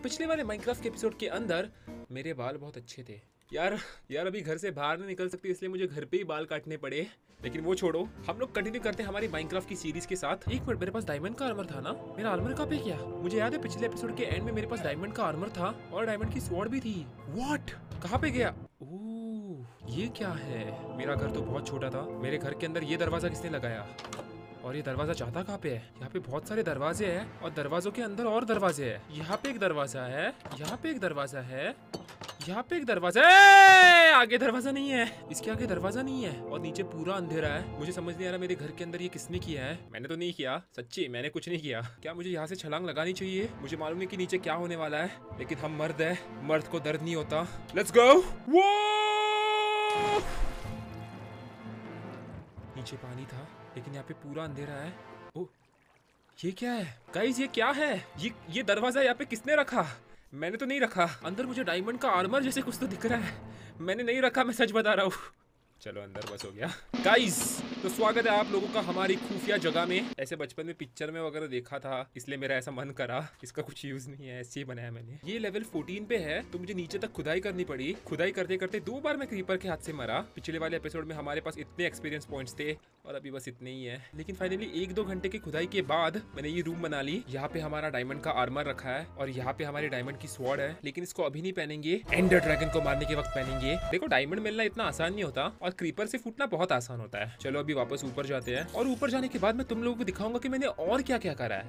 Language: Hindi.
पिछले वाले माइनक्राफ्ट के एपिसोड के अंदर मेरे बाल बहुत अच्छे थे। यार यार अभी घर से बाहर नहीं निकल सकती, इसलिए मुझे घर पे ही बाल काटने पड़े। लेकिन वो छोड़ो, हम लोग कंटिन्यू करते हैं हमारी माइनक्राफ्ट की सीरीज़ के साथ। एक मिनट, मेरे पास डायमंड का आर्मर था ना? मेरा आर्मर कहाँ पे गया मुझे याद है पिछले एपिसोड के एंड में मेरे पास डायमंड का आर्मर था और डायमंड की स्वॉर्ड भी थी। व्हाट कहाँ पे गया? ये क्या है? मेरा घर तो बहुत छोटा था। मेरे घर के अंदर ये दरवाज़ा किसने लगाया? और ये दरवाज़ा चाहता कहाँ पे है? यहाँ पे बहुत सारे दरवाजे हैं और दरवाजों के अंदर और दरवाजे हैं। यहाँ पे एक दरवाज़ा है, यहाँ पे एक दरवाज़ा है, यहाँ पे एक दरवाज़ा है। आगे दरवाज़ा नहीं है। इसके आगे दरवाज़ा नहीं है और नीचे पूरा अंधेरा है। मुझे समझ नहीं आ रहा मेरे घर के अंदर ये किसने किया है। मैंने तो नहीं किया, सच्ची, मैंने कुछ नहीं किया। क्या मुझे यहाँ से छलांग लगानी चाहिए? मुझे मालूम नहीं कि नीचे क्या होने वाला है, लेकिन हम मर्द है। मर्द को दर्द नहीं होता। लेट्स गो नीचे पानी था, लेकिन यहाँ पे पूरा अंधेरा है। ओ ये क्या है? गाइज़ ये क्या है? ये ये दरवाज़ा यहाँ पे किसने रखा? मैंने तो नहीं रखा। अंदर मुझे डायमंड का आर्मर जैसे कुछ तो दिख रहा है। मैंने नहीं रखा, मैं सच बता रहा हूँ। चलो अंदर बस हो गया। गाइस तो स्वागत है आप लोगों का हमारी खुफिया जगह में। ऐसे बचपन में पिक्चर में वगैरह देखा था, इसलिए मेरा ऐसा मन करा। इसका कुछ यूज़ नहीं है, ऐसे ही बनाया मैंने। ये लेवल 14 पे है तो मुझे नीचे तक खुदाई करनी पड़ी। खुदाई करते करते दो बार मैं क्रीपर के हाथ से मरा। पिछले वाले एपिसोड में हमारे पास इतने एक्सपीरियंस पॉइंट थे। और अभी बस इतने ही है। लेकिन फाइनली एक दो घंटे की खुदाई के बाद मैंने ये रूम बना ली। यहाँ पे हमारा डायमंड का आर्मर रखा है और यहाँ पे हमारे डायमंड की स्वॉर्ड है। लेकिन इसको अभी नहीं पहनेंगे। एंडर ड्रैगन को मारने के वक्त पहनेंगे। देखो डायमंड मिलना इतना आसान नहीं होता और क्रीपर से फूटना बहुत आसान होता है। चलो अभी वापस ऊपर जाते हैं। और ऊपर जाने के बाद मैं तुम लोगों को दिखाऊँगा की मैंने और क्या क्या करा है।